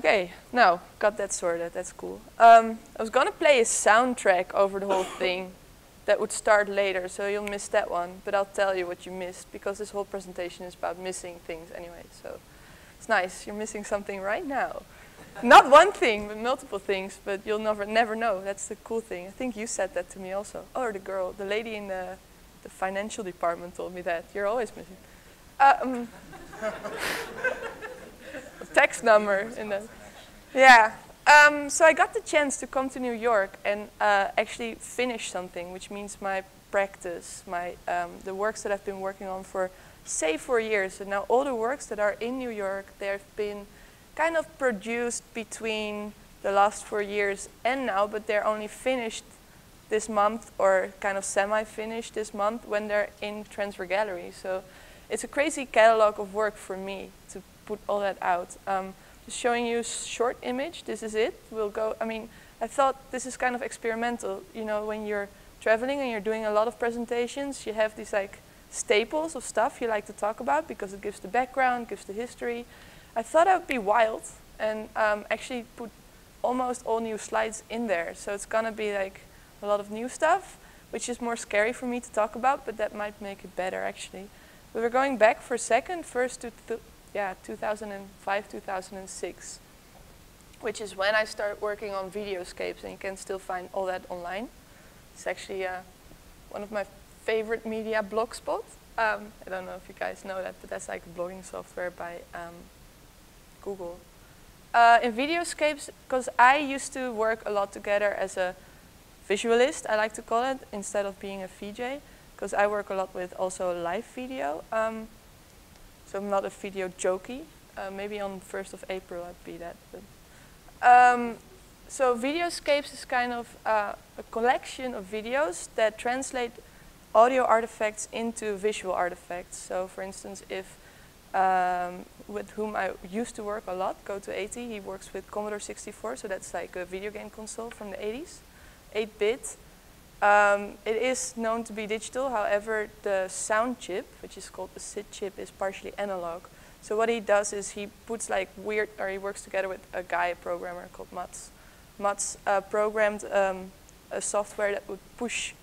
Okay, now got that sorted. That's cool. Um, I was gonna play a soundtrack over the whole thing that would start later, so you'll miss that one. But I'll tell you what you missed because this whole presentation is about missing things anyway. So it's nice. You're missing something right now. Not one thing, but multiple things. But you'll never never know. That's the cool thing. I think you said that to me also. Or the girl, the lady in the the financial department told me that. You're always missing. Um, text number in the. Yeah. Um, so I got the chance to come to New York and uh, actually finish something, which means my practice, my um, the works that I've been working on for say four years. And now all the works that are in New York, they've been kind of produced between the last four years and now, but they're only finished this month or kind of semi-finished this month when they're in Transfer Gallery. So it's a crazy catalog of work for me to put all that out. Um, just showing you short image. This is it. We'll go. I mean, I thought this is kind of experimental. You know, when you're traveling and you're doing a lot of presentations, you have these like staples of stuff you like to talk about because it gives the background, gives the history. I thought I would be wild and um, actually put almost all new slides in there. So it's gonna be like a lot of new stuff, which is more scary for me to talk about, but that might make it better actually. We were going back for a second, first to yeah, 2005, 2006, which is when I started working on videoscapes, and you can still find all that online. It's actually uh, one of my favorite media, Blogspot. Um, I don't know if you guys know that, but that's like a blogging software by um, Google. Uh, in videoscapes, because I used to work a lot together as a visualist, I like to call it, instead of being a VJ, because I work a lot with also live video. Um, so I'm not a video jokey. Uh, maybe on 1st of April I'd be that. Um, so Videoscapes is kind of uh, a collection of videos that translate audio artifacts into visual artifacts. So for instance, if um, with whom I used to work a lot, Goto80, he works with Commodore 64, so that's like a video game console from the 80s, 8-bit. Um, it is known to be digital, however, the sound chip, which is called the SID chip, is partially analog. So what he does is he puts like weird, or he works together with a guy, a programmer called Mats. Mats uh, programmed um, a software that would push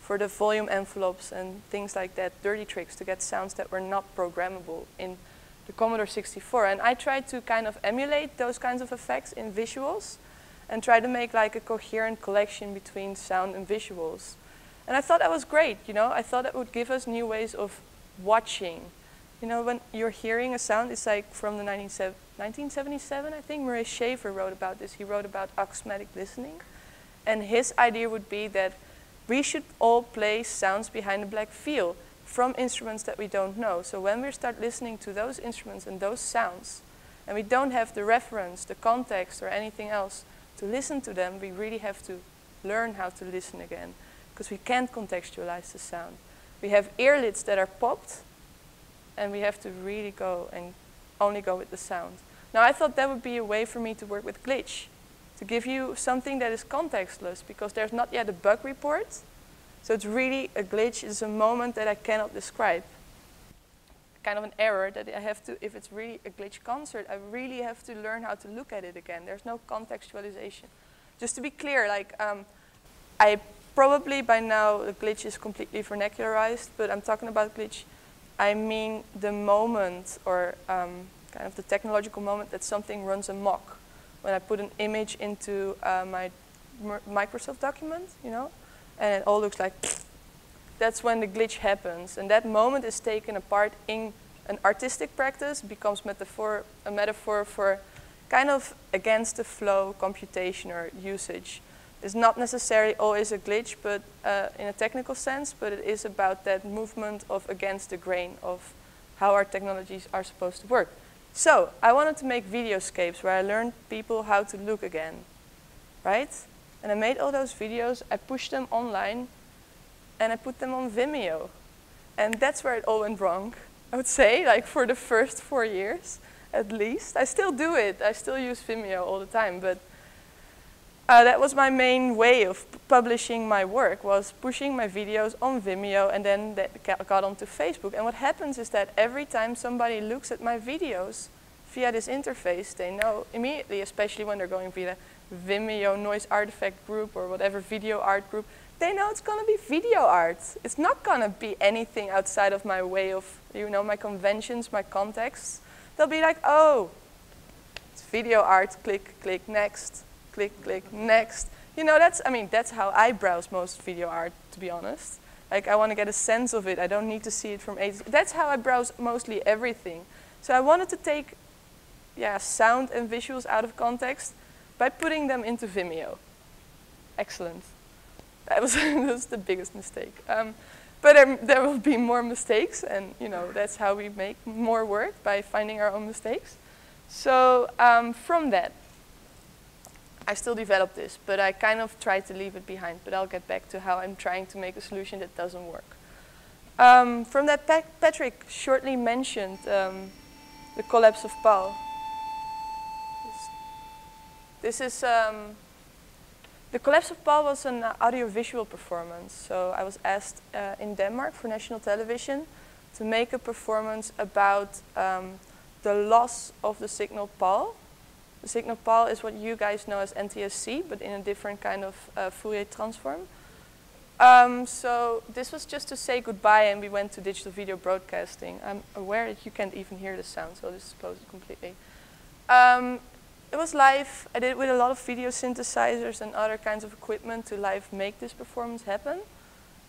for the volume envelopes and things like that, dirty tricks to get sounds that were not programmable in the Commodore 64. And I tried to kind of emulate those kinds of effects in visuals and try to make like a coherent collection between sound and visuals. And I thought that was great, you know. I thought that would give us new ways of watching. You know, when you're hearing a sound, it's like from the 1977, I think, Murray Schafer wrote about this. He wrote about acousmatic listening. And his idea would be that we should all play sounds behind a black veil from instruments that we don't know. So when we start listening to those instruments and those sounds, and we don't have the reference, the context, or anything else, to listen to them, we really have to learn how to listen again because we can't contextualize the sound. We have earlids that are popped and we have to really go and only go with the sound. Now I thought that would be a way for me to work with glitch, to give you something that is contextless because there's not yet a bug report. So it's really a glitch, it's a moment that I cannot describe kind of an error that I have to, if it's really a glitch concert, I really have to learn how to look at it again. There's no contextualization. Just to be clear, like um, I probably by now the glitch is completely vernacularized, but I'm talking about glitch. I mean the moment or um, kind of the technological moment that something runs amok. When I put an image into uh, my Microsoft document, you know, and it all looks like that's when the glitch happens. And that moment is taken apart in an artistic practice, becomes metaphor, a metaphor for kind of against the flow computation or usage. It's not necessarily always a glitch, but uh, in a technical sense, but it is about that movement of against the grain of how our technologies are supposed to work. So I wanted to make videoscapes where I learned people how to look again, right? And I made all those videos, I pushed them online, and I put them on Vimeo. And that's where it all went wrong, I would say, like for the first four years at least. I still do it, I still use Vimeo all the time, but uh, that was my main way of publishing my work, was pushing my videos on Vimeo and then that got onto Facebook. And what happens is that every time somebody looks at my videos, via this interface, they know immediately, especially when they're going via Vimeo noise artifact group or whatever video art group, they know it's going to be video art. It's not going to be anything outside of my way of, you know, my conventions, my contexts. They'll be like, oh, it's video art, click, click, next, click, click, next. You know, that's, I mean, that's how I browse most video art, to be honest. Like, I want to get a sense of it. I don't need to see it from A. That's how I browse mostly everything. So I wanted to take, yeah, sound and visuals out of context by putting them into Vimeo. Excellent. That was, that was the biggest mistake. Um, but there, there will be more mistakes, and you know that's how we make more work by finding our own mistakes. So um, from that, I still developed this, but I kind of tried to leave it behind. But I'll get back to how I'm trying to make a solution that doesn't work. Um, from that, Patrick shortly mentioned um, the collapse of PAL. This, this is um, the Collapse of PAL was an audiovisual performance. So I was asked uh, in Denmark for national television to make a performance about um, the loss of the signal PAL. The signal PAL is what you guys know as NTSC, but in a different kind of uh, Fourier transform. Um, so this was just to say goodbye and we went to digital video broadcasting. I'm aware that you can't even hear the sound, so I'll just close it completely. Um, it was live. I did it with a lot of video synthesizers and other kinds of equipment to live make this performance happen.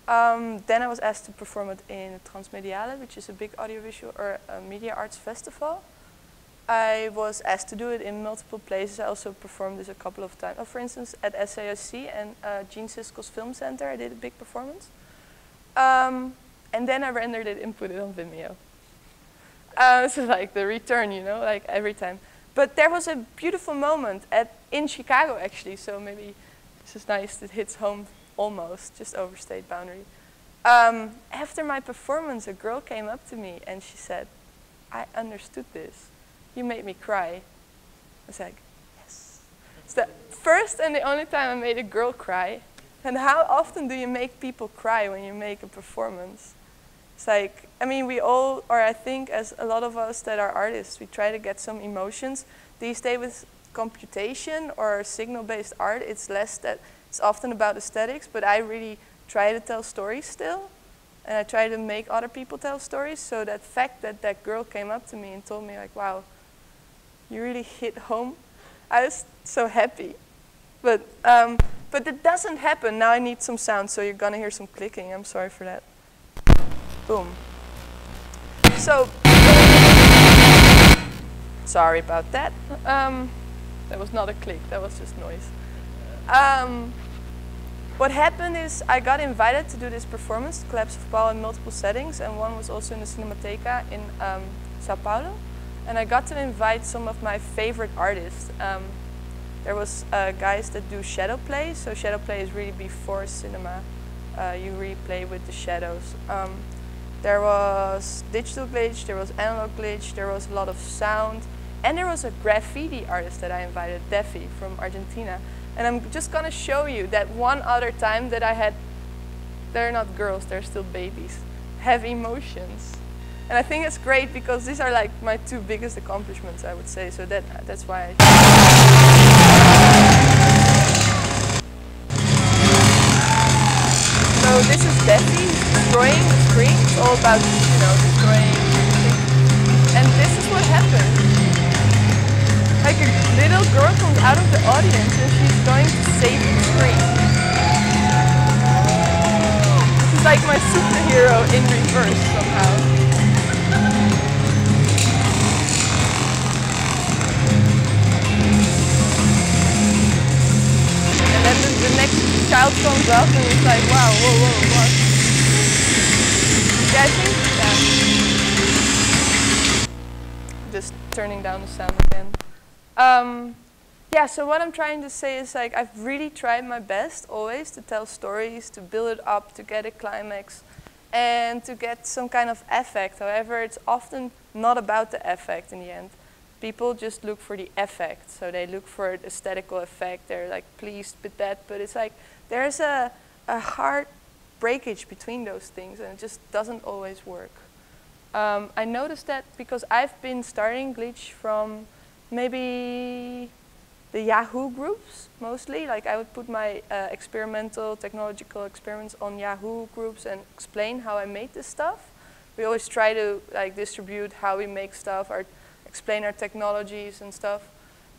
Um, then I was asked to perform it in Transmediale, which is a big audiovisual or media arts festival. I was asked to do it in multiple places. I also performed this a couple of times. Oh, for instance, at SAIC and uh, Gene Siskel's Film Center, I did a big performance. Um, and then I rendered it and put it on Vimeo. Uh, so like the return, you know, like every time. But there was a beautiful moment at, in Chicago, actually, so maybe this is nice, it hits home almost, just over state boundary. Um, after my performance, a girl came up to me and she said, I understood this. You made me cry. I was like, yes. It's the first and the only time I made a girl cry. And how often do you make people cry when you make a performance? It's like, I mean, we all, or I think as a lot of us that are artists, we try to get some emotions. These days with computation or signal-based art, it's less that, it's often about aesthetics, but I really try to tell stories still. And I try to make other people tell stories. So that fact that that girl came up to me and told me like, wow, you really hit home. I was so happy. But, um, but it doesn't happen. Now I need some sound, so you're gonna hear some clicking. I'm sorry for that. Boom. So, sorry about that. Um, that was not a click, that was just noise. Um, what happened is I got invited to do this performance, Collapse of PAL in multiple settings, and one was also in the Cinemateca in um, Sao Paulo. And I got to invite some of my favorite artists. Um, there was uh, guys that do shadow play, so shadow play is really before cinema. Uh, you really play with the shadows. Um, there was digital glitch, there was analog glitch, there was a lot of sound, and there was a graffiti artist that I invited, Defi from Argentina. And I'm just gonna show you that one other time that I had, they're not girls, they're still babies, have emotions. And I think it's great because these are like my two biggest accomplishments, I would say. So that that's why I So this is Defi destroying the screen. It's all about, you know, destroying And this is what happens. Like a little girl comes out of the audience and she's going to save the screen. She's like my superhero in reverse somehow. And then the, next child comes up and it's like, wow, whoa, whoa, I think, yeah. Just turning down the sound again. Um, yeah, so what I'm trying to say is like, I've really tried my best always to tell stories, to build it up, to get a climax, and to get some kind of effect. However, it's often not about the effect in the end people just look for the effect. So they look for the aesthetical effect. They're like pleased with that, but it's like there's a, a hard breakage between those things, and it just doesn't always work. Um, I noticed that because I've been starting Glitch from maybe the Yahoo groups mostly. Like I would put my uh, experimental technological experiments on Yahoo groups and explain how I made this stuff. We always try to like distribute how we make stuff, our, explain our technologies and stuff.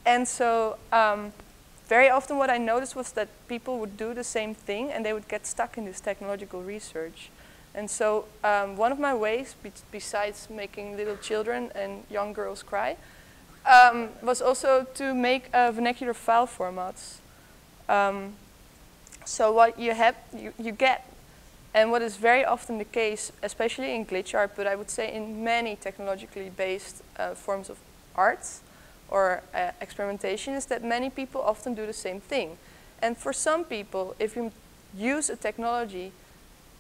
And so um, very often what I noticed was that people would do the same thing and they would get stuck in this technological research. And so um, one of my ways, be besides making little children and young girls cry, um, was also to make uh, vernacular file formats. Um, so what you have, you, you get, and what is very often the case, especially in glitch art, but I would say in many technologically based uh, forms of art or uh, experimentation, is that many people often do the same thing. And for some people, if you use a technology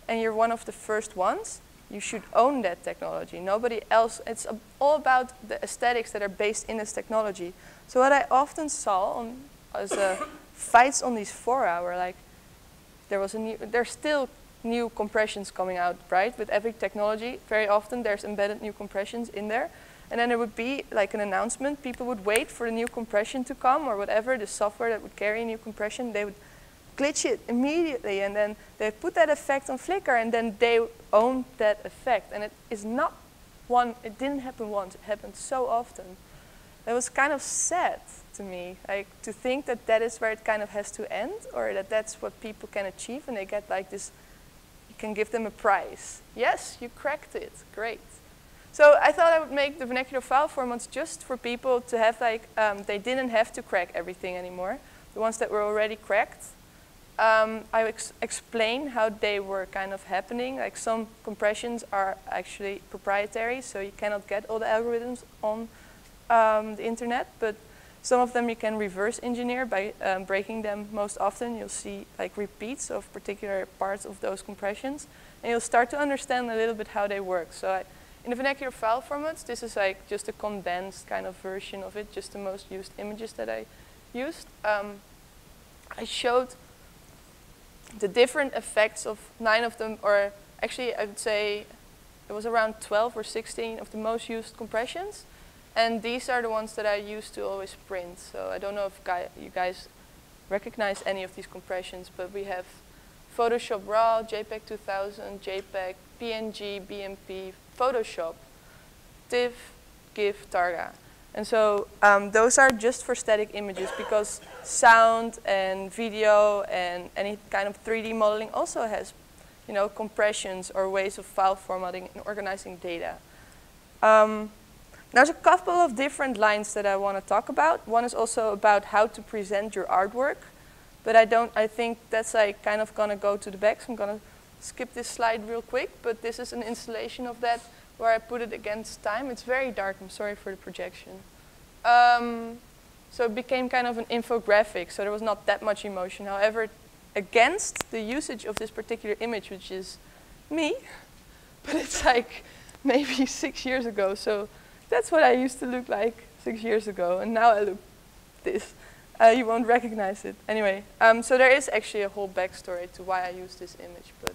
and you're one of the first ones, you should own that technology. Nobody else, it's all about the aesthetics that are based in this technology. So what I often saw on, as uh, fights on these fora were like, there was a new, there's still new compressions coming out, right? With every technology, very often there's embedded new compressions in there. And then there would be like an announcement, people would wait for the new compression to come or whatever, the software that would carry a new compression, they would glitch it immediately and then they put that effect on Flickr and then they own that effect. And it is not one, it didn't happen once, it happened so often. That was kind of sad to me, like to think that that is where it kind of has to end or that that's what people can achieve and they get like this, can give them a prize. Yes, you cracked it, great. So I thought I would make the vernacular file formats just for people to have like, um, they didn't have to crack everything anymore. The ones that were already cracked, um, I ex explain how they were kind of happening. Like some compressions are actually proprietary, so you cannot get all the algorithms on um, the internet, but some of them you can reverse engineer by um, breaking them most often. You'll see like repeats of particular parts of those compressions, and you'll start to understand a little bit how they work. So I, in the vernacular file formats, this is like just a condensed kind of version of it, just the most used images that I used. Um, I showed the different effects of nine of them, or actually I would say it was around 12 or 16 of the most used compressions. And these are the ones that I used to always print. So I don't know if guy, you guys recognize any of these compressions, but we have Photoshop RAW, JPEG 2000, JPEG, PNG, BMP, Photoshop, TIFF, GIF, Targa. And so um, those are just for static images because sound and video and any kind of 3D modeling also has you know, compressions or ways of file formatting and organizing data. Um, there's a couple of different lines that I want to talk about. One is also about how to present your artwork, but I don't. I think that's like kind of gonna go to the back. So I'm gonna skip this slide real quick. But this is an installation of that where I put it against time. It's very dark, I'm sorry for the projection. Um, so it became kind of an infographic, so there was not that much emotion. However, against the usage of this particular image, which is me, but it's like maybe six years ago, so that's what I used to look like six years ago, and now I look this. Uh, you won't recognize it. Anyway, um, so there is actually a whole backstory to why I use this image, but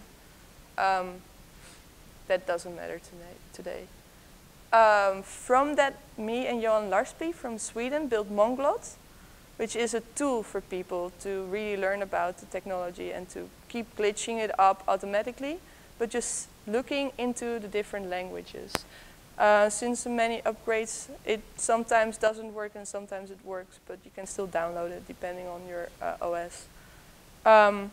um, that doesn't matter today. Um, from that, me and Johan Larsby from Sweden built Monglot, which is a tool for people to really learn about the technology and to keep glitching it up automatically, but just looking into the different languages. Uh, since many upgrades, it sometimes doesn't work and sometimes it works, but you can still download it depending on your uh, OS. Um,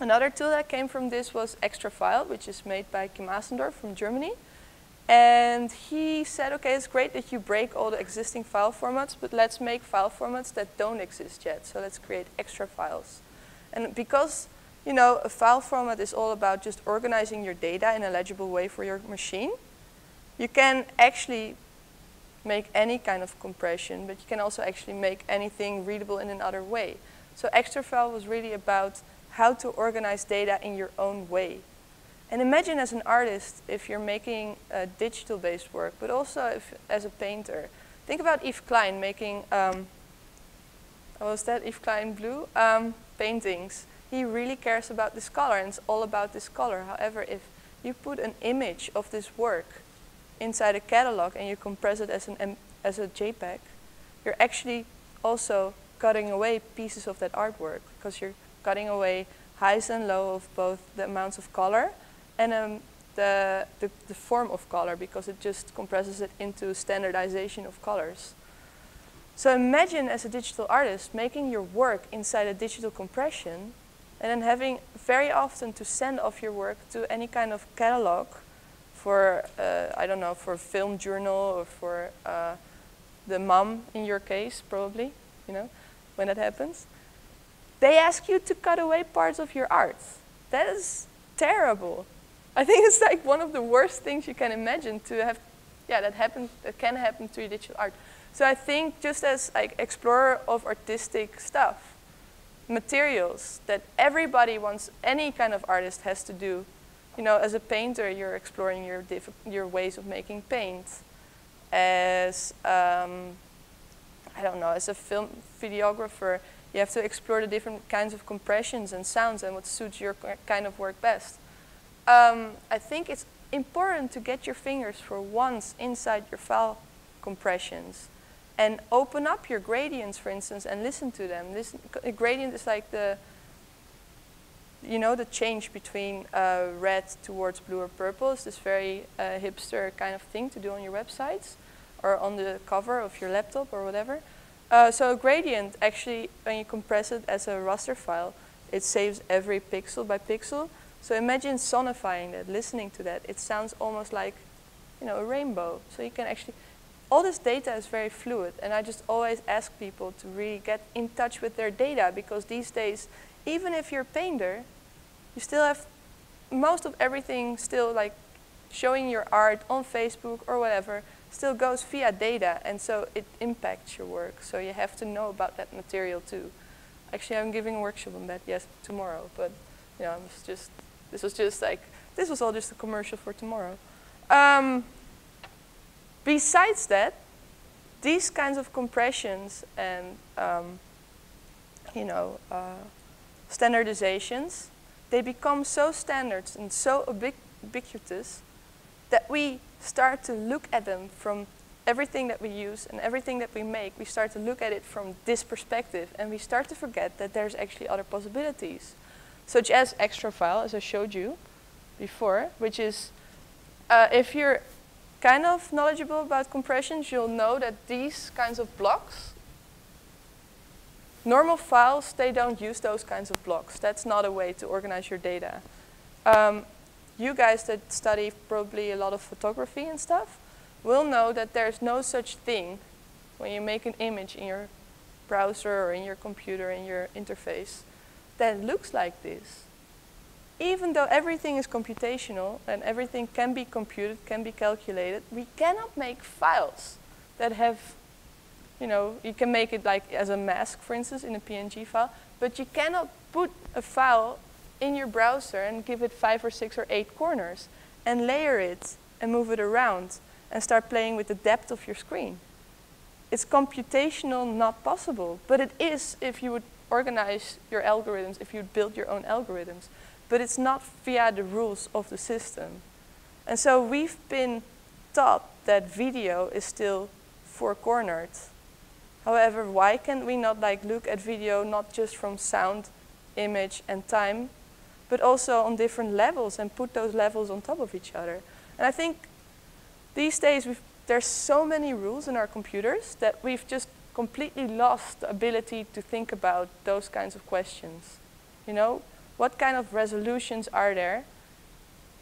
Another tool that came from this was Extrafile, which is made by Kim Asendorf from Germany. And he said, okay, it's great that you break all the existing file formats, but let's make file formats that don't exist yet. So let's create extra files. And because you know, a file format is all about just organizing your data in a legible way for your machine, you can actually make any kind of compression, but you can also actually make anything readable in another way. So Extrafile was really about how to organize data in your own way. And imagine as an artist, if you're making a digital-based work, but also if, as a painter. Think about Yves Klein making, um, what was that, Yves Klein Blue? Um, paintings. He really cares about this color, and it's all about this color. However, if you put an image of this work inside a catalog and you compress it as, an, as a JPEG, you're actually also cutting away pieces of that artwork because you're cutting away highs and lows of both the amounts of color and um, the, the, the form of color because it just compresses it into standardization of colors. So imagine as a digital artist making your work inside a digital compression and then having very often to send off your work to any kind of catalog for, uh, I don't know, for film journal or for uh, the mom in your case, probably, you know, when that happens. They ask you to cut away parts of your art. That is terrible. I think it's like one of the worst things you can imagine to have, yeah, that happen, that can happen to your digital art. So I think just as like explorer of artistic stuff, materials that everybody wants, any kind of artist has to do. You know, as a painter, you're exploring your, your ways of making paint. As, um, I don't know, as a film videographer, you have to explore the different kinds of compressions and sounds and what suits your kind of work best. Um, I think it's important to get your fingers for once inside your file compressions and open up your gradients, for instance, and listen to them. This gradient is like the, you know, the change between uh, red towards blue or purple. is this very uh, hipster kind of thing to do on your websites or on the cover of your laptop or whatever. Uh, so a gradient, actually, when you compress it as a raster file, it saves every pixel by pixel. So imagine sonifying that, listening to that. It sounds almost like, you know, a rainbow. So you can actually all this data is very fluid and I just always ask people to really get in touch with their data because these days, even if you're a painter, you still have most of everything still like showing your art on Facebook or whatever still goes via data and so it impacts your work. So you have to know about that material too. Actually, I'm giving a workshop on that, yes, tomorrow, but you know, was just, this was just like, this was all just a commercial for tomorrow. Um, Besides that, these kinds of compressions and um, you know uh, standardizations, they become so standard and so ubiquitous that we start to look at them from everything that we use and everything that we make, we start to look at it from this perspective and we start to forget that there's actually other possibilities, such as extra file, as I showed you before, which is uh, if you're kind of knowledgeable about compressions, you'll know that these kinds of blocks, normal files, they don't use those kinds of blocks. That's not a way to organize your data. Um, you guys that study probably a lot of photography and stuff will know that there's no such thing when you make an image in your browser or in your computer, in your interface, that looks like this even though everything is computational and everything can be computed, can be calculated, we cannot make files that have, you know, you can make it like as a mask, for instance, in a PNG file, but you cannot put a file in your browser and give it five or six or eight corners and layer it and move it around and start playing with the depth of your screen. It's computational not possible, but it is if you would organize your algorithms, if you build your own algorithms but it's not via the rules of the system. And so we've been taught that video is still four-cornered. However, why can we not like look at video not just from sound, image, and time, but also on different levels and put those levels on top of each other? And I think these days there's so many rules in our computers that we've just completely lost the ability to think about those kinds of questions. You know, what kind of resolutions are there,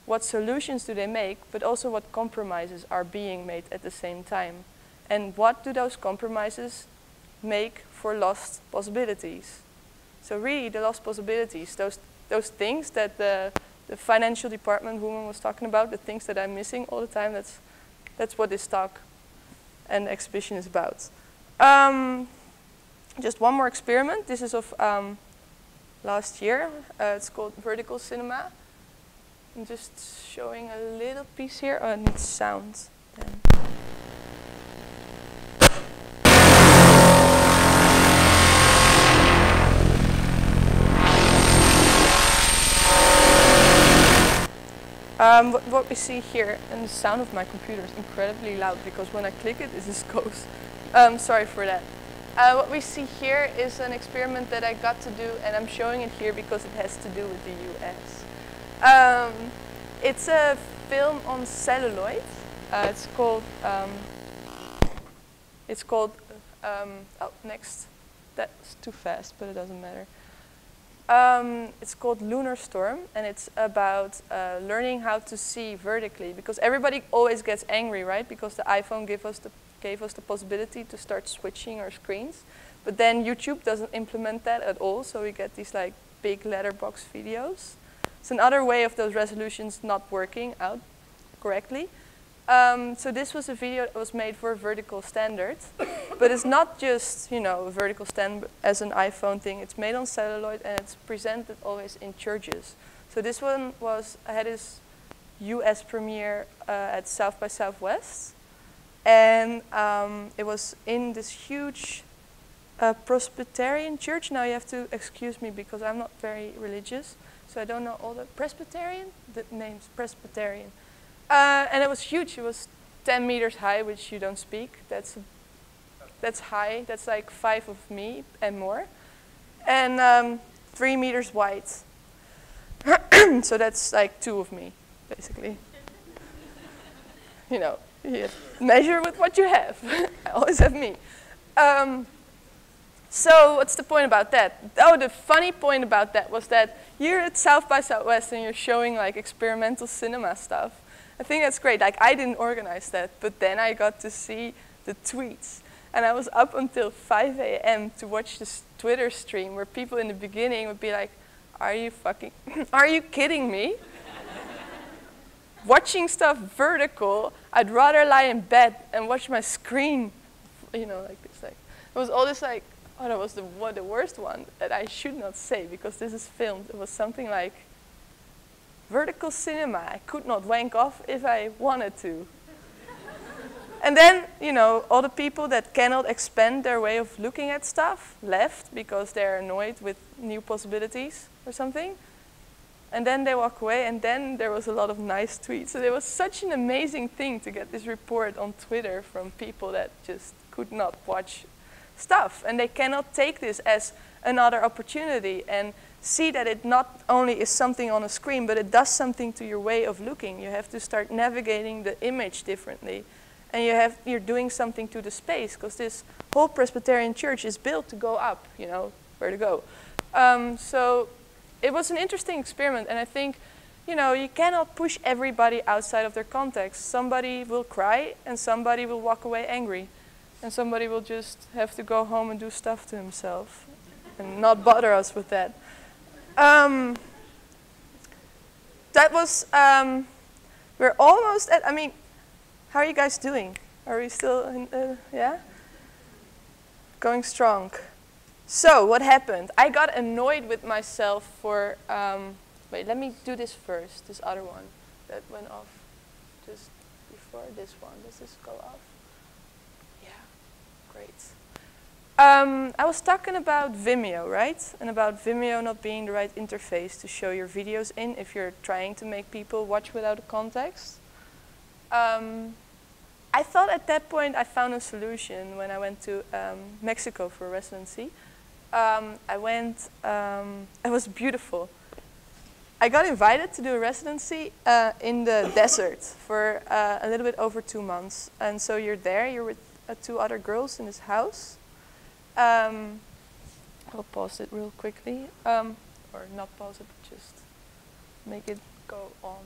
what solutions do they make, but also what compromises are being made at the same time. And what do those compromises make for lost possibilities? So really the lost possibilities, those, those things that the, the financial department woman was talking about, the things that I'm missing all the time, that's, that's what this talk and exhibition is about. Um, just one more experiment. This is of um, last year. Uh, it's called Vertical Cinema. I'm just showing a little piece here. Oh, it needs sound. Then. Um, what, what, we see here, and the sound of my computer is incredibly loud because when I click it, it just goes. Um, sorry for that. Uh, what we see here is an experiment that I got to do, and I'm showing it here because it has to do with the US. Um, it's a film on celluloid. Uh, it's called, um, it's called, um, oh, next. That's too fast, but it doesn't matter. Um, it's called Lunar Storm, and it's about uh, learning how to see vertically. Because everybody always gets angry, right? Because the iPhone gave us the, gave us the possibility to start switching our screens. But then YouTube doesn't implement that at all, so we get these like big letterbox videos. It's another way of those resolutions not working out correctly. Um, so this was a video that was made for vertical standard, but it's not just you know vertical stand as an iPhone thing. It's made on celluloid and it's presented always in churches. So this one was had his U.S. premiere uh, at South by Southwest, and um, it was in this huge uh, Presbyterian church. Now you have to excuse me because I'm not very religious, so I don't know all the Presbyterian. The name's Presbyterian. Uh, and it was huge. It was 10 meters high, which you don't speak. That's, that's high. That's like five of me and more. And um, three meters wide. so that's like two of me, basically. you know, you measure with what you have. I always have me. Um, so what's the point about that? Oh, the funny point about that was that you're at South by Southwest and you're showing like experimental cinema stuff. I think that's great. Like I didn't organize that, but then I got to see the tweets. And I was up until 5 a.m. to watch this Twitter stream where people in the beginning would be like, are you fucking, are you kidding me? Watching stuff vertical, I'd rather lie in bed and watch my screen, you know, like this. Like, it was all this like, oh, that was the, what, the worst one that I should not say because this is filmed. It was something like, vertical cinema. I could not wank off if I wanted to. and then, you know, all the people that cannot expand their way of looking at stuff left because they're annoyed with new possibilities or something. And then they walk away, and then there was a lot of nice tweets. So it was such an amazing thing to get this report on Twitter from people that just could not watch stuff. And they cannot take this as another opportunity. And see that it not only is something on a screen, but it does something to your way of looking. You have to start navigating the image differently. And you have, you're doing something to the space, because this whole Presbyterian church is built to go up, you know, where to go. Um, so it was an interesting experiment, and I think, you know, you cannot push everybody outside of their context. Somebody will cry, and somebody will walk away angry. And somebody will just have to go home and do stuff to himself and not bother us with that. Um, that was, um, we're almost at, I mean, how are you guys doing? Are we still, in, uh, yeah? Going strong. So, what happened? I got annoyed with myself for, um, wait, let me do this first, this other one that went off just before this one. Does this go off? Yeah, great. Um, I was talking about Vimeo, right? And about Vimeo not being the right interface to show your videos in if you're trying to make people watch without a context. Um, I thought at that point I found a solution when I went to um, Mexico for a residency. Um, I went, um, it was beautiful. I got invited to do a residency uh, in the desert for uh, a little bit over two months. And so you're there, you're with uh, two other girls in this house. Um, I'll pause it real quickly, um, or not pause it, but just make it go on.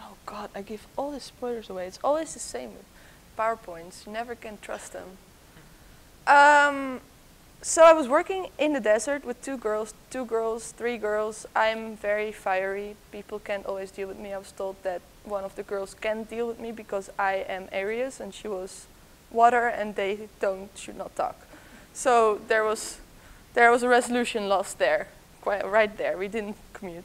Oh God, I give all the spoilers away. It's always the same with PowerPoints. You never can trust them. Um, so I was working in the desert with two girls, two girls, three girls. I'm very fiery. People can't always deal with me. I was told that one of the girls can deal with me because I am Aries and she was water and they don't should not talk. So there was, there was a resolution lost there, quite right there. We didn't commute.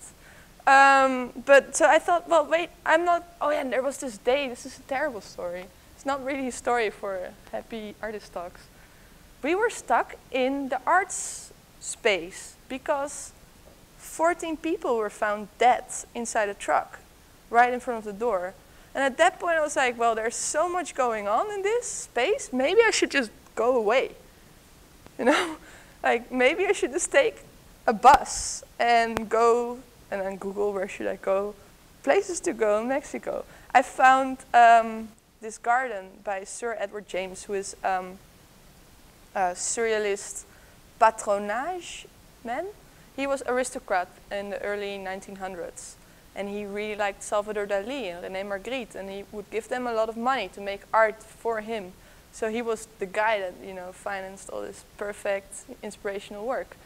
Um, but so I thought, well, wait, I'm not, oh yeah, and there was this day, this is a terrible story. It's not really a story for happy artist talks. We were stuck in the arts space because 14 people were found dead inside a truck. right in front of the door. And at that point, I was like, well, there's so much going on in this space. Maybe I should just go away. You know, like maybe I should just take a bus and go and then Google where should I go, places to go in Mexico. I found um, this garden by Sir Edward James, who is um, a surrealist patronage man. He was aristocrat in the early 1900s and he really liked Salvador Dali and René Magritte, and he would give them a lot of money to make art for him. So he was the guy that you know financed all this perfect inspirational work.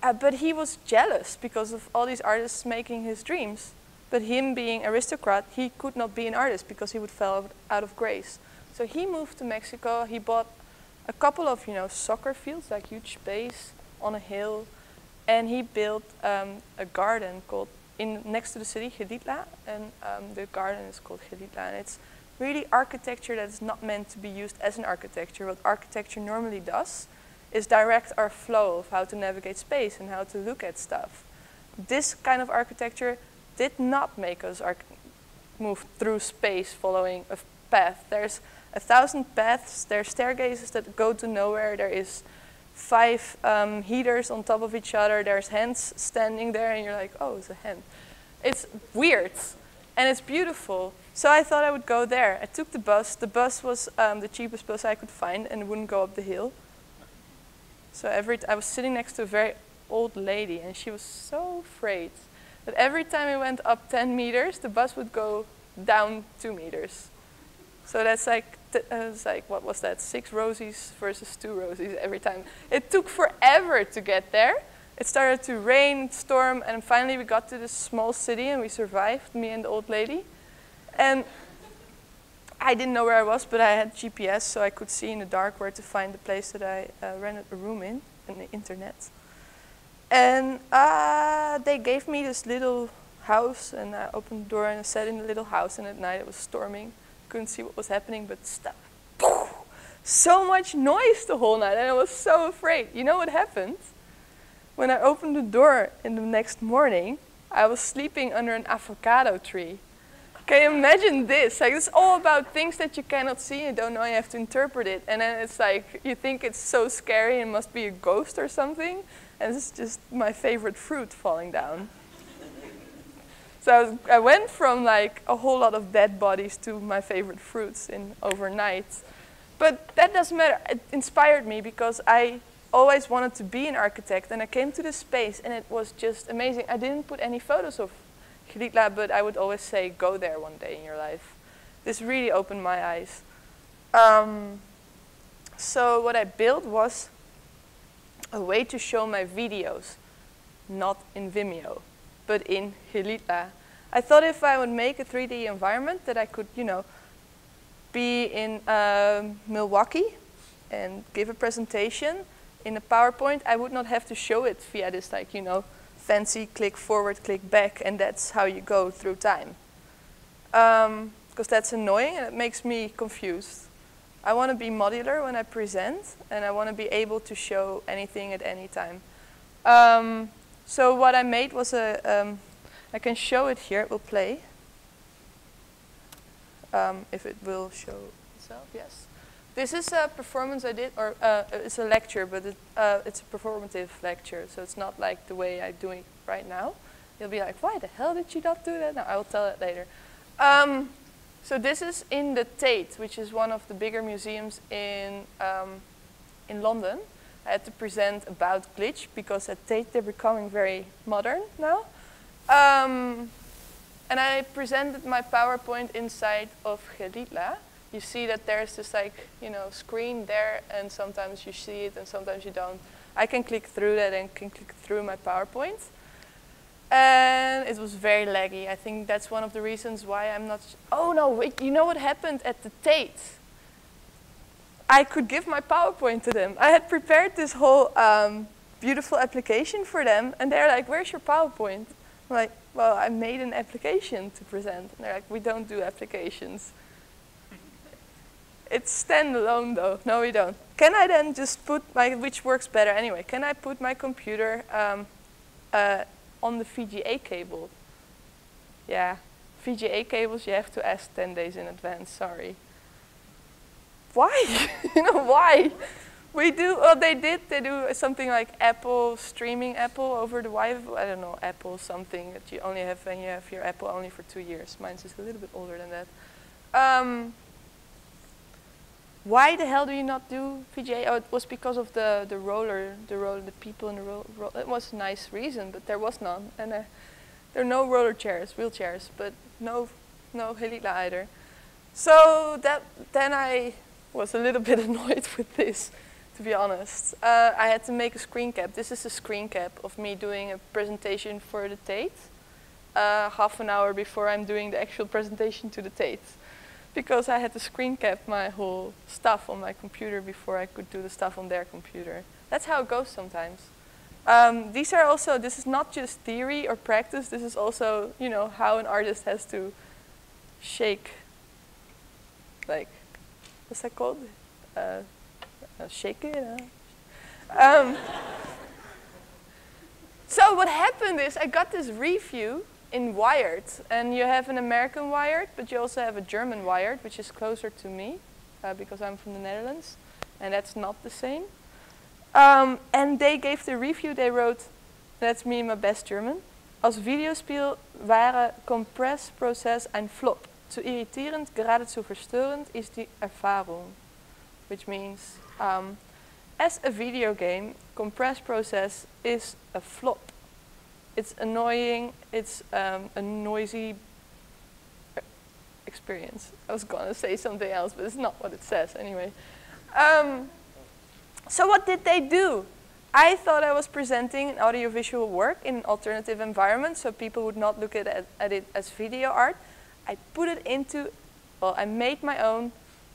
Uh, but he was jealous because of all these artists making his dreams. But him being aristocrat, he could not be an artist because he would fall out of grace. So he moved to Mexico. He bought a couple of you know soccer fields, like huge space on a hill, and he built um, a garden called in next to the city, Xilitla, and um, the garden is called Xilitla. And it's really architecture that is not meant to be used as an architecture. What architecture normally does is direct our flow of how to navigate space and how to look at stuff. This kind of architecture did not make us move through space following a path. There's a thousand paths, there are staircases that go to nowhere, there is five um, heaters on top of each other. There's hands standing there, and you're like, oh, it's a hand. It's weird, and it's beautiful. So I thought I would go there. I took the bus. The bus was um, the cheapest bus I could find, and wouldn't go up the hill. So every I was sitting next to a very old lady, and she was so afraid that every time I went up 10 meters, the bus would go down two meters. So that's like was like, what was that, six rosies versus two rosies every time. It took forever to get there. It started to rain, storm, and finally we got to this small city and we survived, me and the old lady. And I didn't know where I was, but I had GPS, so I could see in the dark where to find the place that I uh, rented a room in, on the internet. And uh, they gave me this little house, and I opened the door and I sat in the little house, and at night it was storming couldn't see what was happening, but stuff. So much noise the whole night, and I was so afraid. You know what happened? When I opened the door in the next morning, I was sleeping under an avocado tree. Can you imagine this? Like it's all about things that you cannot see and don't know. You have to interpret it, and then it's like you think it's so scary and must be a ghost or something, and it's just my favorite fruit falling down. So I went from like a whole lot of dead bodies to my favorite fruits in overnight. But that doesn't matter. It inspired me because I always wanted to be an architect and I came to this space and it was just amazing. I didn't put any photos of Xilitla, but I would always say, go there one day in your life. This really opened my eyes. Um, so what I built was a way to show my videos, not in Vimeo but in Xilitla. I thought if I would make a 3D environment that I could, you know, be in uh, Milwaukee and give a presentation in a PowerPoint, I would not have to show it via this like, you know, fancy click forward, click back, and that's how you go through time. Because um, that's annoying and it makes me confused. I want to be modular when I present, and I want to be able to show anything at any time. Um, so what I made was a, um, I can show it here, it will play. Um, if it will show itself, yes. This is a performance I did, or uh, it's a lecture, but it, uh, it's a performative lecture, so it's not like the way I'm doing it right now. You'll be like, why the hell did you not do that? No, I will tell it later. Um, so this is in the Tate, which is one of the bigger museums in, um, in London. I had to present about glitch because at Tate they're becoming very modern now. Um, and I presented my PowerPoint inside of Xilitla. You see that there's this like, you know, screen there and sometimes you see it and sometimes you don't. I can click through that and can click through my PowerPoint. And it was very laggy. I think that's one of the reasons why I'm not, oh no, wait, you know what happened at the Tate? I could give my PowerPoint to them. I had prepared this whole um, beautiful application for them, and they're like, where's your PowerPoint? I'm like, well, I made an application to present. And they're like, we don't do applications. It's standalone though. No, we don't. Can I then just put my, which works better anyway, can I put my computer um, uh, on the VGA cable? Yeah, VGA cables, you have to ask 10 days in advance, sorry. Why? you know, why? We do, well, they did, they do something like Apple, streaming Apple over the Wi-Fi, I don't know, Apple something that you only have when you have your Apple only for two years. Mine's is a little bit older than that. Um, why the hell do you not do VGA? Oh, it was because of the, the roller, the roller, the people in the roller. Ro it was a nice reason, but there was none. And uh, there are no roller chairs, wheelchairs, but no, no Helila either. So that then I was a little bit annoyed with this, to be honest. Uh, I had to make a screen cap. This is a screen cap of me doing a presentation for the Tate, uh, half an hour before I'm doing the actual presentation to the Tate because I had to screen cap my whole stuff on my computer before I could do the stuff on their computer. That's how it goes sometimes. Um, these are also, this is not just theory or practice, this is also, you know, how an artist has to shake, like, what's that called? Uh, uh, shake it. Uh. Um, so what happened is I got this review in Wired. And you have an American Wired, but you also have a German Wired, which is closer to me uh, because I'm from the Netherlands. And that's not the same. Um, and they gave the review, they wrote, that's me in my best German. Als Videospiel waren Compress-Prozess ein Flop. Zu irritierend, geradezu verstörend is die Erfahrung. Which means, um, as a video game, Compress Process is a flop it's annoying, it's um, a noisy experience. I was gonna say something else, but it's not what it says anyway. Um, so what did they do? I thought I was presenting an audiovisual work in an alternative environment so people would not look at, at, at it as video art. I put it into, well, I made my own,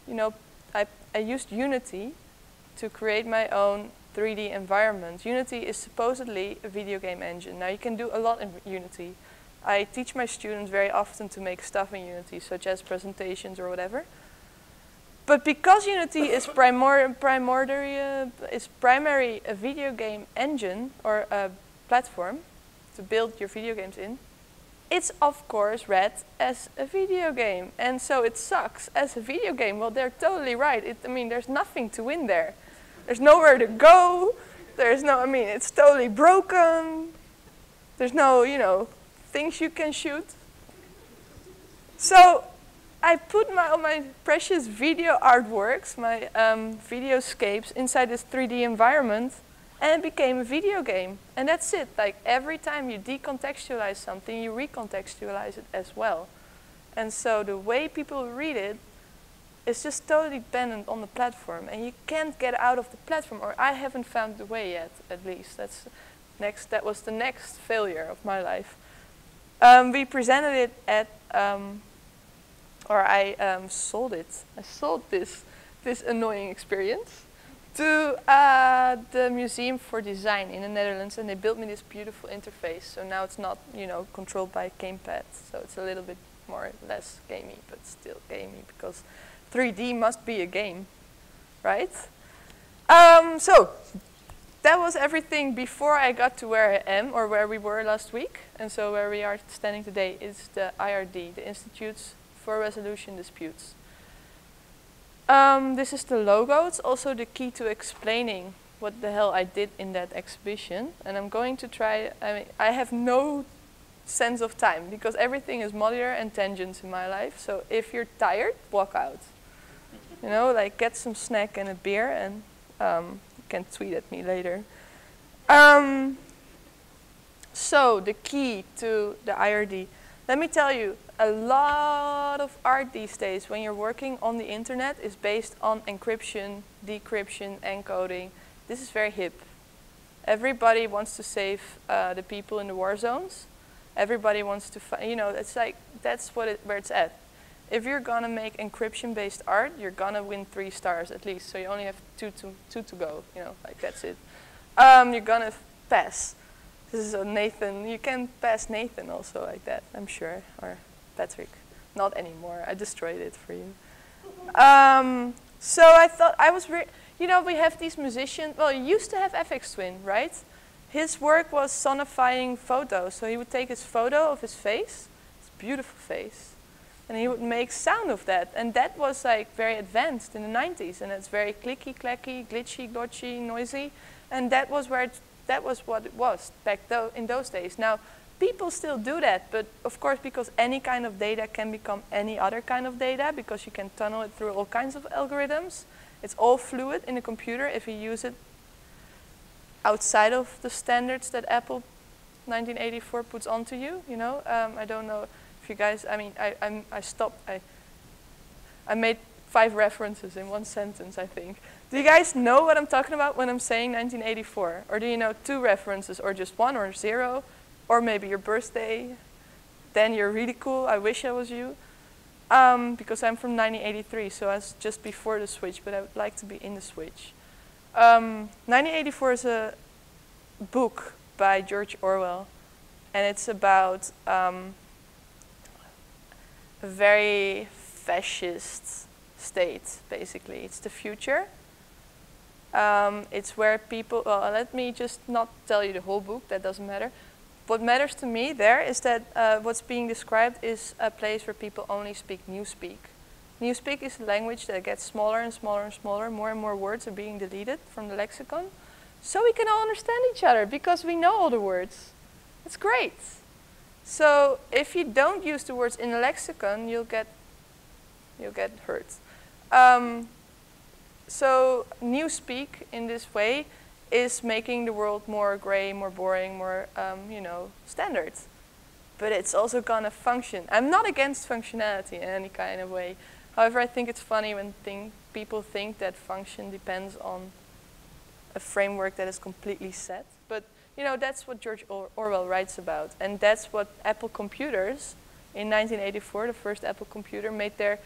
you know, I, I used Unity to create my own 3D environment. Unity is supposedly a video game engine. Now you can do a lot in Unity. I teach my students very often to make stuff in Unity, such as presentations or whatever. But because Unity is primor primordial, is primary a video game engine or a platform to build your video games in, it's of course read as a video game. And so it sucks as a video game. Well, they're totally right. It, I mean, there's nothing to win there. There's nowhere to go. There's no, I mean, it's totally broken. There's no, you know, things you can shoot. So I put my, all my precious video artworks, my um, videoscapes inside this 3D environment and it became a video game. And that's it. Like every time you decontextualize something, you recontextualize it as well. And so the way people read it it's just totally dependent on the platform and you can't get out of the platform or I haven't found the way yet at least. That's next that was the next failure of my life. Um, we presented it at um, or I um, sold it. I sold this this annoying experience to uh, the Museum for Design in the Netherlands and they built me this beautiful interface. So now it's not you know controlled by a gamepad so it's a little bit more or less gamey but still gamey because 3D must be a game, right? Um, so that was everything before I got to where I am or where we were last week. And so where we are standing today is the IRD, the Institutes for Resolution Disputes. Um, this is the logo. It's also the key to explaining what the hell I did in that exhibition. And I'm going to try, I mean, I have no sense of time because everything is modular and tangents in my life. So if you're tired, walk out. You know, like get some snack and a beer and um, you can tweet at me later. Um, so the key to the IRD. Let me tell you, a lot of art these days when you're working on the internet is based on encryption, decryption, encoding. This is very hip. Everybody wants to save uh, the people in the war zones. Everybody wants to, you know, it's like, that's what it, where it's at if you're gonna make encryption-based art, you're gonna win three stars at least. So you only have two to two to go. You know, like that's it. Um, you're gonna pass. This is a Nathan. You can pass Nathan also like that. I'm sure, or Patrick. Not anymore. I destroyed it for you. Um, so I thought I was, you know, we have these musicians. Well, you used to have Aphex Twin, right? His work was sonifying photos. So he would take his photo of his face It's beautiful face. And he would make sound of that. And that was like very advanced in the 90s. And it's very clicky, clacky, glitchy, glotchy, noisy. And that was where it, that was what it was back tho in those days. Now, people still do that, but of course, because any kind of data can become any other kind of data, because you can tunnel it through all kinds of algorithms. It's all fluid in a computer if you use it outside of the standards that Apple 1984 puts onto you. You know, um, I don't know you guys. I mean, I I'm, I stopped. I I made five references in one sentence. I think. Do you guys know what I'm talking about when I'm saying 1984, or do you know two references, or just one, or zero, or maybe your birthday? Then you're really cool. I wish I was you. Um, because I'm from 1983, so I was just before the switch, but I would like to be in the switch. Um, 1984 is a book by George Orwell, and it's about um, a very fascist state, basically. It's the future. Um, it's where people, well, let me just not tell you the whole book, that doesn't matter. What matters to me there is that uh, what's being described is a place where people only speak Newspeak. Newspeak is a language that gets smaller and smaller and smaller. More and more words are being deleted from the lexicon. So we can all understand each other because we know all the words. It's great. So if you don't use the words in the lexicon, you'll get, you'll get hurt. Um, so Newspeak in this way is making the world more gray, more boring, more, um, you know, standard. But it's also gonna function. I'm not against functionality in any kind of way. However, I think it's funny when think, people think that function depends on a framework that is completely set. But, you know, that's what George or Orwell writes about. And that's what Apple computers, in 1984, the first Apple computer, made their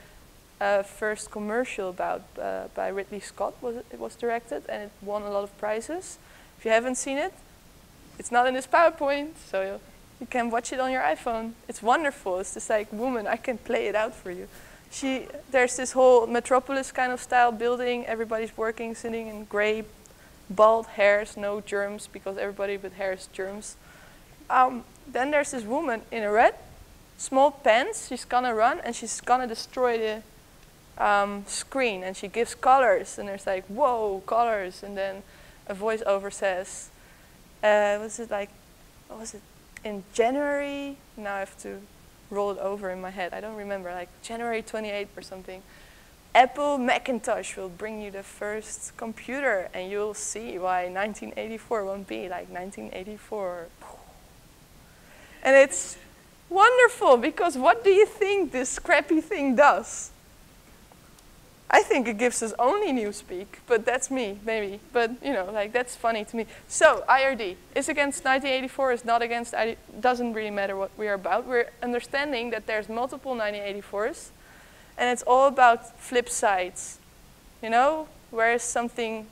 uh, first commercial about uh, by Ridley Scott was it, it, was directed and it won a lot of prizes. If you haven't seen it, it's not in this PowerPoint, so you, can watch it on your iPhone. It's wonderful. It's just like, woman, I can play it out for you. She, there's this whole metropolis kind of style building. Everybody's working, sitting in gray, bald hairs, no germs, because everybody with hair is germs. Um, then there's this woman in a red, small pants. She's gonna run and she's gonna destroy the um, screen and she gives colors and there's like, whoa, colors. And then a voiceover says, uh, was it like, what was it, in January? Now I have to roll it over in my head. I don't remember, like January 28th or something. Apple Macintosh will bring you the first computer and you'll see why 1984 won't be like 1984. And it's wonderful because what do you think this crappy thing does? I think it gives us only Newspeak, but that's me, maybe. But, you know, like, that's funny to me. So, IRD is against 1984, is not against, it doesn't really matter what we're about. We're understanding that there's multiple 1984s, and it's all about flip sides, you know, where something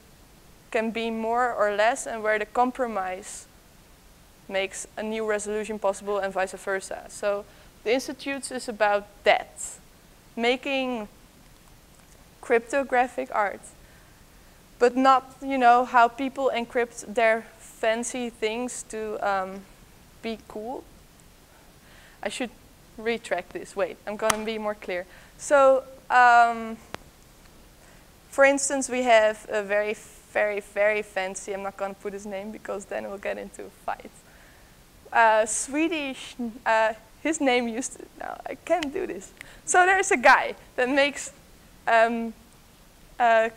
can be more or less, and where the compromise makes a new resolution possible, and vice versa. So, the Institutes is about that, making cryptographic art. But not, you know, how people encrypt their fancy things to um, be cool. I should retract this. Wait, I'm going to be more clear. So, um, for instance, we have a very, very, very fancy, I'm not going to put his name because then we'll get into a fight. Uh, Swedish, uh, his name used to, no, I can't do this. So there's a guy that makes um, uh,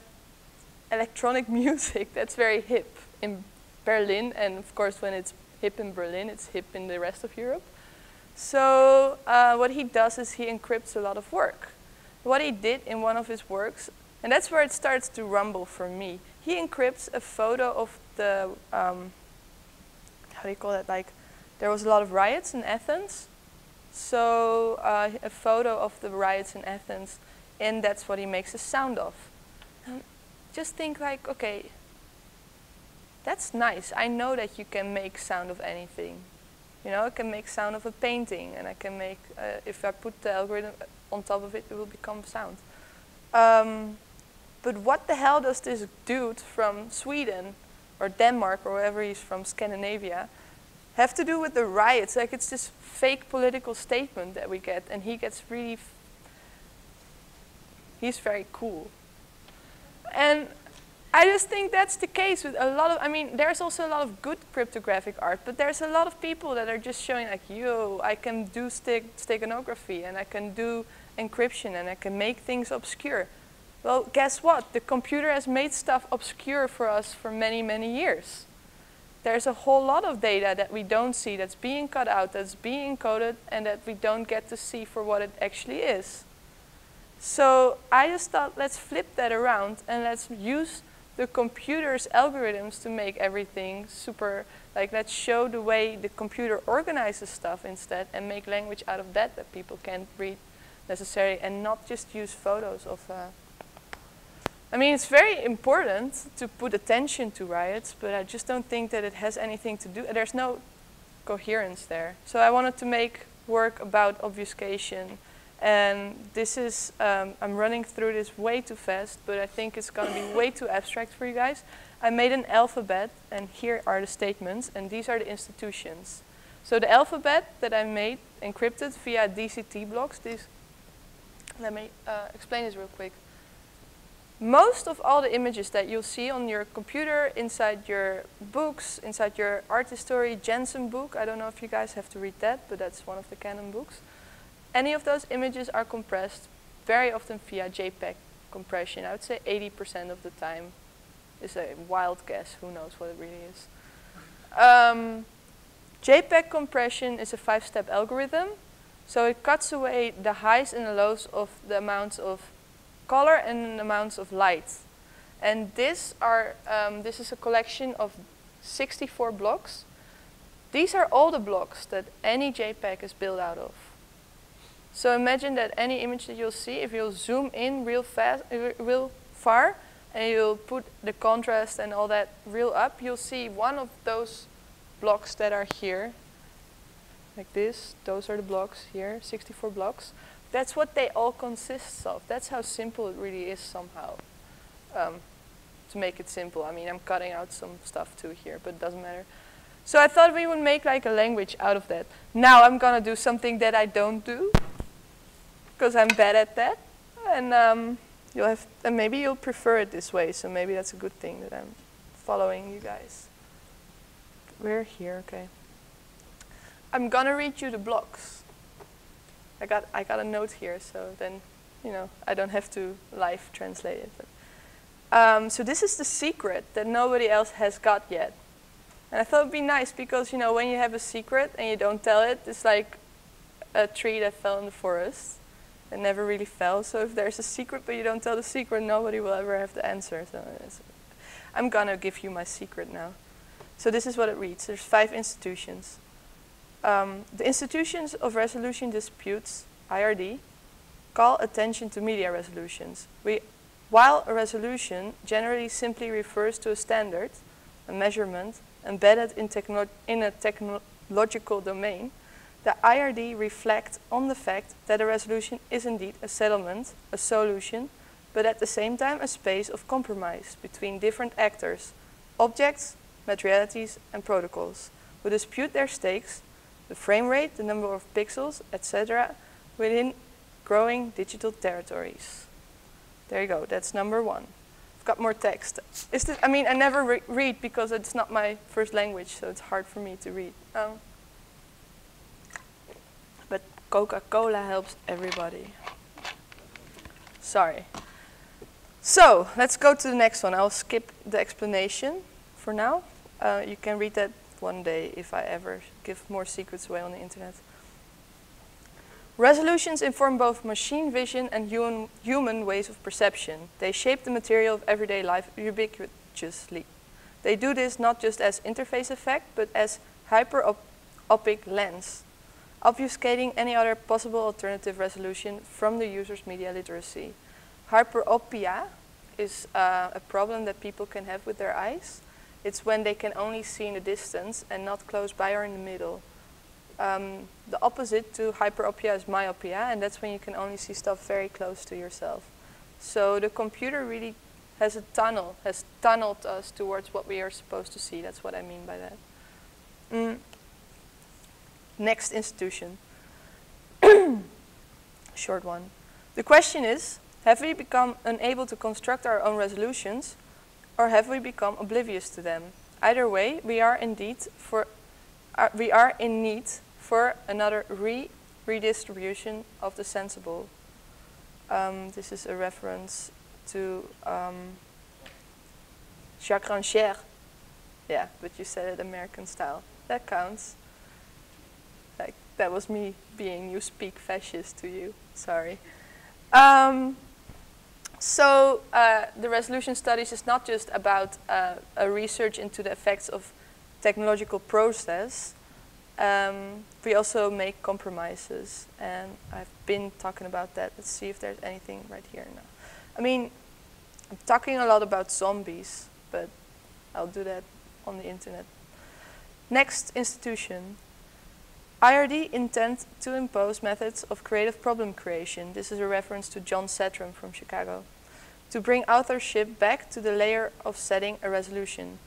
electronic music that's very hip in Berlin, and of course, when it's hip in Berlin, it's hip in the rest of Europe. So uh, what he does is he encrypts a lot of work. What he did in one of his works, and that's where it starts to rumble for me. He encrypts a photo of the, um, how do you call it? Like, there was a lot of riots in Athens. So uh, a photo of the riots in Athens and that's what he makes a sound of. And just think like, okay, that's nice. I know that you can make sound of anything. You know, I can make sound of a painting, and I can make, uh, if I put the algorithm on top of it, it will become sound. Um, but what the hell does this dude from Sweden, or Denmark, or wherever he's from, Scandinavia, have to do with the riots. Like it's this fake political statement that we get, and he gets really. he's very cool. And I just think that's the case with a lot of, I mean, there's also a lot of good cryptographic art, but there's a lot of people that are just showing like, yo, I can do steganography and I can do encryption and I can make things obscure. Well, guess what? The computer has made stuff obscure for us for many, many years. There's a whole lot of data that we don't see that's being cut out, that's being encoded, and that we don't get to see for what it actually is. So I just thought, let's flip that around and let's use the computer's algorithms to make everything super, like let's show the way the computer organizes stuff instead and make language out of that that people can't read necessarily and not just use photos of uh, I mean, it's very important to put attention to riots, but I just don't think that it has anything to do, there's no coherence there. So I wanted to make work about obfuscation. And this is, um, I'm running through this way too fast, but I think it's going to be way too abstract for you guys. I made an alphabet, and here are the statements, and these are the institutions. So the alphabet that I made encrypted via DCT blocks, these, let me uh, explain this real quick most of all the images that you'll see on your computer, inside your books, inside your art history Janson book, I don't know if you guys have to read that, but that's one of the canon books. Any of those images are compressed very often via JPEG compression. I would say 80% of the time is a wild guess. Who knows what it really is. Um, JPEG compression is a five-step algorithm. So it cuts away the highs and the lows of the amounts of color and amounts of light. And this, are, um, this is a collection of 64 blocks. These are all the blocks that any JPEG is built out of. So imagine that any image that you'll see, if you'll zoom in real fast, uh, real far, and you'll put the contrast and all that real up, you'll see one of those blocks that are here, like this. Those are the blocks here, 64 blocks. That's what they all consist of. That's how simple it really is somehow. Um, to make it simple. I mean, I'm cutting out some stuff too here, but it doesn't matter. So I thought we would make like a language out of that. Now I'm gonna do something that I don't do, because I'm bad at that. And um, you'll have, and maybe you'll prefer it this way. So maybe that's a good thing that I'm following you guys. We're here, okay. I'm gonna read you the blocks. I got I got a note here, so then you know I don't have to live translate it. Um, so this is the secret that nobody else has got yet, and I thought it'd be nice because you know when you have a secret and you don't tell it, it's like a tree that fell in the forest and never really fell. So if there's a secret but you don't tell the secret, nobody will ever have the answer. So I'm gonna give you my secret now. So this is what it reads. There's five institutions. Um, the institutions of resolution disputes, IRD, call attention to media resolutions. We, while a resolution generally simply refers to a standard, a measurement, embedded in, in a technological domain, the IRD reflects on the fact that a resolution is indeed a settlement, a solution, but at the same time a space of compromise between different actors, objects, materialities, and protocols, who dispute their stakes the frame rate, the number of pixels, etc. within growing digital territories. There you go, that's number one. I've got more text. Is this, I mean, I never re read because it's not my first language, so it's hard for me to read. Um, Coca-Cola helps everybody. Sorry. So, let's go to the next one. I'll skip the explanation for now. Uh, you can read that one day if I ever give more secrets away on the internet. Resolutions inform both machine vision and human, human ways of perception. They shape the material of everyday life ubiquitously. They do this not just as interface effect, but as hyperopic lens, obfuscating any other possible alternative resolution from the user's media literacy. Hyperopia is uh, a problem that people can have with their eyes. It's when they can only see in the distance and not close by or in the middle. Um, the opposite to hyperopia is myopia, and that's when you can only see stuff very close to yourself. So the computer really has a tunnel, has tunneled us towards what we are supposed to see. That's what I mean by that. Mm. Next institution. Short one. The question is, have we become unable to construct our own resolutions or have we become oblivious to them? Either way, we are indeed for uh, we are in need for another re redistribution of the sensible. Um, this is a reference to um, Jacques Rancière. Yeah, but you said it American style. That counts. That was me being you speak fascist to you. Sorry. Um, so uh, the resolution studies is not just about uh, a research into the effects of technological process. Um, we also make compromises, and I've been talking about that. Let's see if there's anything right here now. I mean, I'm talking a lot about zombies, but I'll do that on the internet. Next institution. IRD intend to impose methods of creative problem creation. This is a reference to Jon Satrom from Chicago. To bring authorship back to the layer of setting a resolution.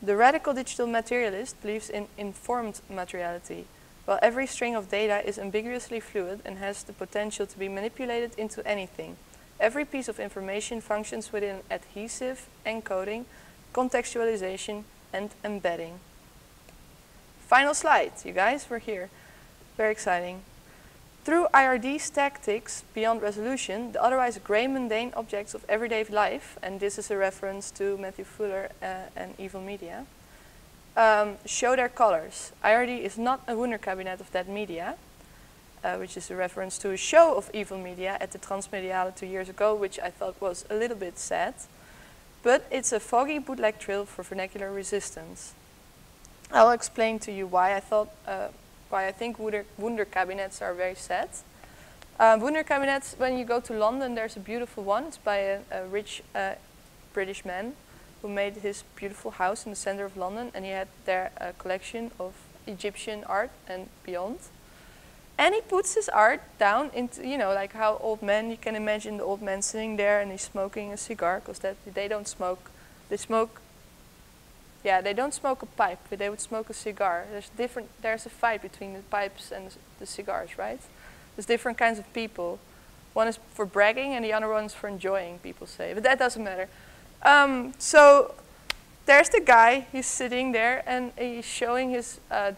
The radical digital materialist believes in informed materiality, while every string of data is ambiguously fluid and has the potential to be manipulated into anything. Every piece of information functions within adhesive encoding, contextualization, and embedding. Final slide, you guys, we're here. Very exciting. Through IRD's tactics beyond resolution, the otherwise grey mundane objects of everyday life, and this is a reference to Matthew Fuller uh, and Evil Media, um, show their colors. IRD is not a wunderkabinet of that media, uh, which is a reference to a show of Evil Media at the Transmediale two years ago, which I thought was a little bit sad. But it's a foggy bootleg trail for vernacular resistance. I'll explain to you why I thought, uh, why I think Wunder, Wunder cabinets are very sad. Uh, Wunder cabinets, when you go to London, there's a beautiful one. It's by a, a rich uh, British man who made his beautiful house in the center of London, and he had there a collection of Egyptian art and beyond. And he puts his art down into, you know, like how old men, you can imagine the old man sitting there and he's smoking a cigar, because they don't smoke, they smoke yeah, they don't smoke a pipe, but they would smoke a cigar. There's different. There's a fight between the pipes and the cigars, right? There's different kinds of people. One is for bragging, and the other one is for enjoying. People say, but that doesn't matter. Um, so there's the guy. He's sitting there, and he's showing his uh,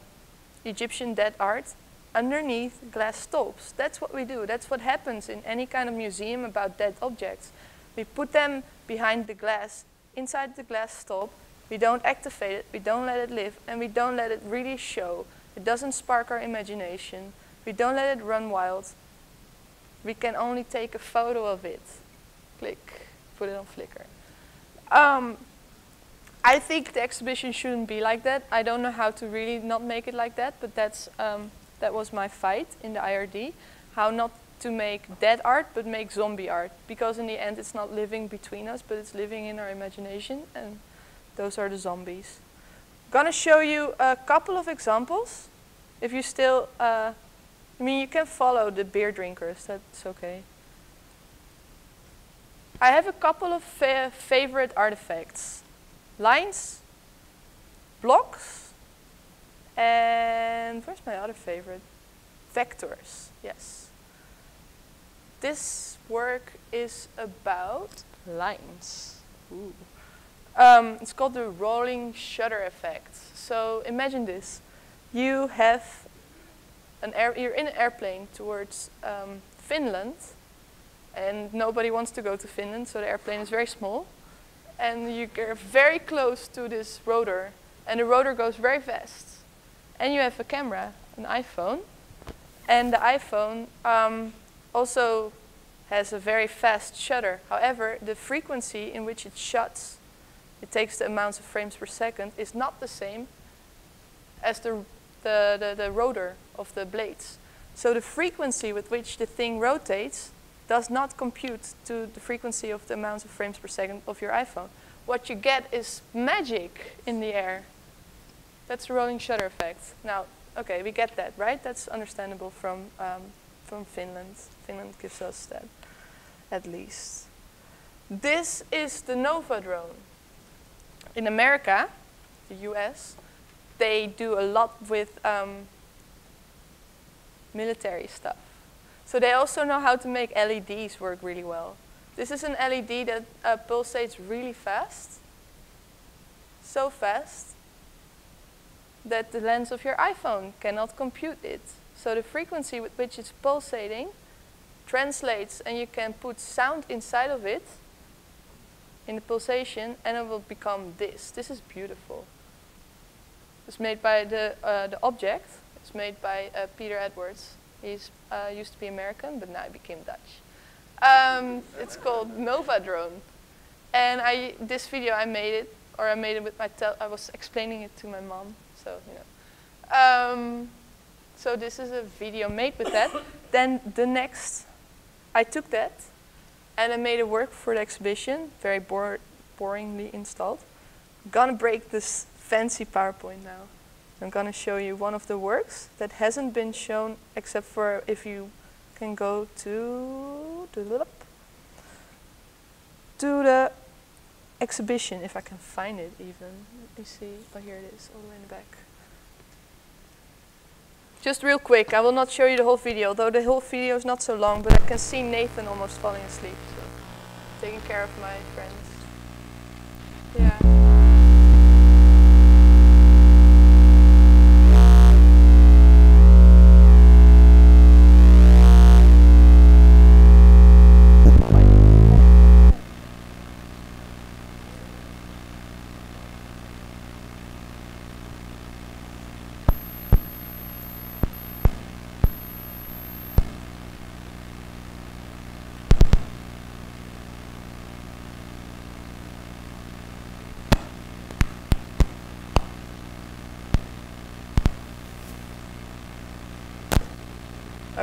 Egyptian dead art underneath glass stopes. That's what we do. That's what happens in any kind of museum about dead objects. We put them behind the glass, inside the glass stop, we don't activate it, we don't let it live, and we don't let it really show. It doesn't spark our imagination. We don't let it run wild. We can only take a photo of it. Click, put it on Flickr. Um, I think the exhibition shouldn't be like that. I don't know how to really not make it like that, but that's um, that was my fight in the IRD. How not to make dead art, but make zombie art. Because in the end, it's not living between us, but it's living in our imagination. And those are the zombies. I'm gonna show you a couple of examples. If you still, uh, I mean, you can follow the beer drinkers, that's okay. I have a couple of fa favorite artifacts. Lines, blocks, and where's my other favorite? Vectors, yes. This work is about lines. Ooh. Um, it's called the rolling shutter effect. So imagine this. You have an air, you're in an airplane towards um, Finland, and nobody wants to go to Finland, so the airplane is very small. And you get very close to this rotor, and the rotor goes very fast. And you have a camera, an iPhone, and the iPhone um, also has a very fast shutter. However, the frequency in which it shuts it takes the amounts of frames per second is not the same as the, the, the, the rotor of the blades. So the frequency with which the thing rotates does not compute to the frequency of the amounts of frames per second of your iPhone. What you get is magic in the air. That's the rolling shutter effect. Now, okay, we get that, right? That's understandable from, um, from Finland. Finland gives us that, at least. This is the Nova drone in America, the US, they do a lot with um, military stuff. So they also know how to make LEDs work really well. This is an LED that uh, pulsates really fast, so fast that the lens of your iPhone cannot compute it. So the frequency with which it's pulsating translates and you can put sound inside of it in the pulsation and it will become this. This is beautiful. It's made by the, uh, the object. It's made by uh, Peter Edwards. He's uh, used to be American, but now he became Dutch. Um, it's called Nova Drone. And I, this video, I made it, or I made it with my, tel I was explaining it to my mom, so, you know. Um, so this is a video made with that. then the next, I took that, and I made it work for the exhibition, very bor boringly installed. I'm gonna break this fancy PowerPoint now. I'm gonna show you one of the works that hasn't been shown except for if you can go to, to, to the exhibition, if I can find it even. Let me see. Oh, here it is, all the way in the back. Just real quick, I will not show you the whole video, though the whole video is not so long, but I can see Nathan almost falling asleep, so taking care of my friends. Yeah.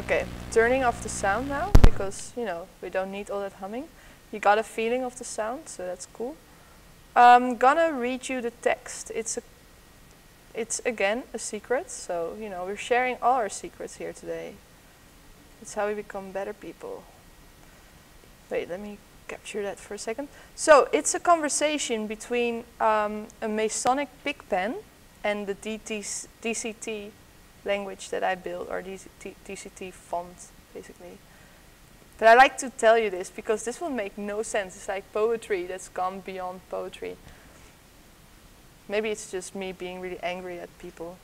Okay, turning off the sound now because, you know, we don't need all that humming. You got a feeling of the sound, so that's cool. I'm gonna read you the text. It's a it's again a secret, so you know, we're sharing all our secrets here today. It's how we become better people. Wait, let me capture that for a second. So it's a conversation between um, a Masonic pig pen and the DT DCT language that I built, or DCT, font, basically. But I like to tell you this because this will make no sense. It's like poetry that's gone beyond poetry. Maybe it's just me being really angry at people.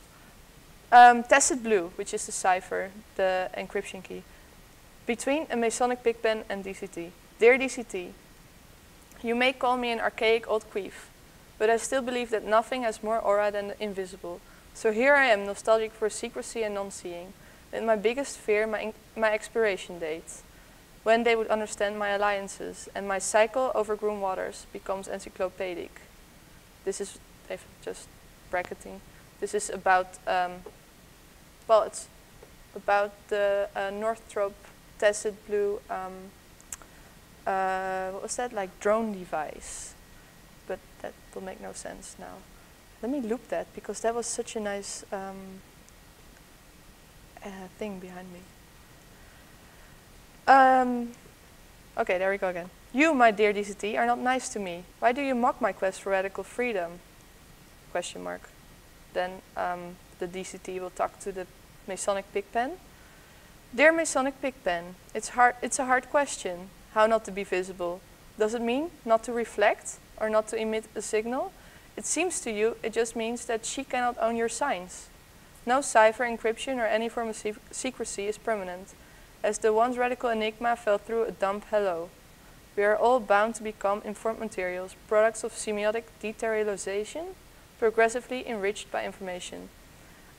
Um, Blue, which is the cipher, the encryption key. Between a Masonic pig pen and DCT. Dear DCT, you may call me an archaic old queef, but I still believe that nothing has more aura than the invisible. So here I am, nostalgic for secrecy and non-seeing, with my biggest fear, my, my expiration date, when they would understand my alliances, and my cycle over green waters becomes encyclopedic. This is, they've just bracketing, this is about, um, well, it's about the uh, Northrop Tacit Blue, um, uh, what was that, like drone device. But that will make no sense now. Let me loop that because that was such a nice um, uh, thing behind me. Um, okay, there we go again. You, my dear DCT, are not nice to me. Why do you mock my quest for radical freedom? Question mark. Then um, the DCT will talk to the Masonic Pigpen. Dear Masonic Pigpen, it's, hard, it's a hard question. How not to be visible? Does it mean not to reflect or not to emit a signal? It seems to you it just means that she cannot own your signs. No cipher, encryption, or any form of secrecy is permanent, as the once radical enigma fell through a dumb hello. We are all bound to become informed materials, products of semiotic deterritorialization, progressively enriched by information.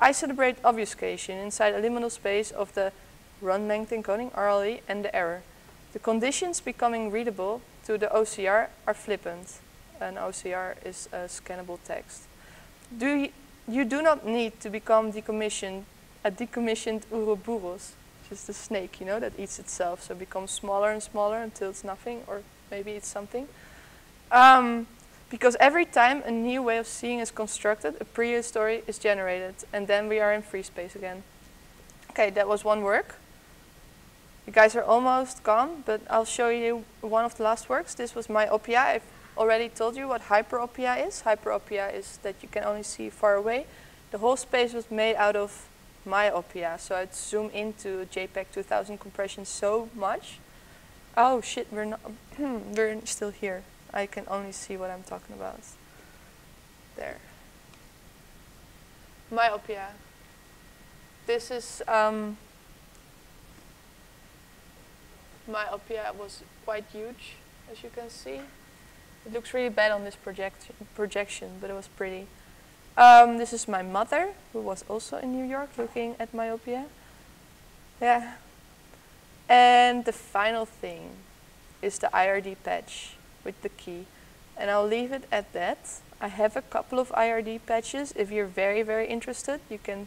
I celebrate obfuscation inside a liminal space of the run length encoding RLE and the error. The conditions becoming readable to the OCR are flippant an OCR is a scannable text. Do you, do not need to become decommissioned, a decommissioned Ouroboros, which is the snake, you know, that eats itself, so it becomes smaller and smaller until it's nothing, or maybe it's something. Um, because every time a new way of seeing is constructed, a previous story is generated, and then we are in free space again. Okay, that was one work. You guys are almost gone, but I'll show you one of the last works. This was myopia. I've already told you what hyperopia is. Hyperopia is that you can only see far away. The whole space was made out of myopia. So I'd zoom into JPEG 2000 compression so much. Oh shit, we're not, we're still here. I can only see what I'm talking about. There. Myopia. This is, um, myopia was quite huge, as you can see. It looks really bad on this project projection, but it was pretty. Um, this is my mother, who was also in New York looking at myopia. Yeah. And the final thing is the IRD patch with the key. And I'll leave it at that. I have a couple of IRD patches. If you're very, very interested, you can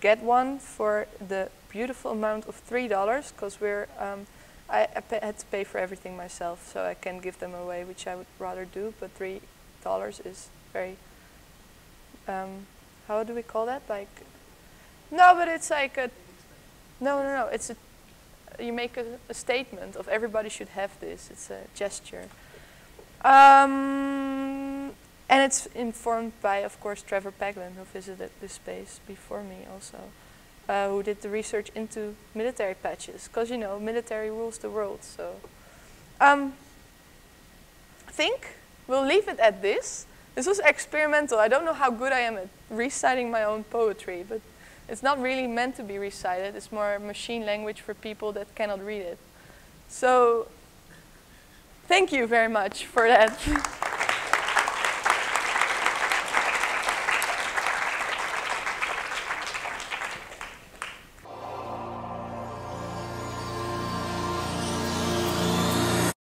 get one for the beautiful amount of $3 because we're um, I, I had to pay for everything myself, so I can give them away, which I would rather do. But three dollars is very. Um, how do we call that? Like, no, but it's like a. No, no, no. It's a. You make a, a statement of everybody should have this. It's a gesture. Um, and it's informed by, of course, Trevor Paglen, who visited this space before me also uh, who did the research into military patches, because you know military rules the world. So, um, I think we'll leave it at this. This was experimental. I don't know how good I am at reciting my own poetry, but it's not really meant to be recited. It's more machine language for people that cannot read it. So, thank you very much for that.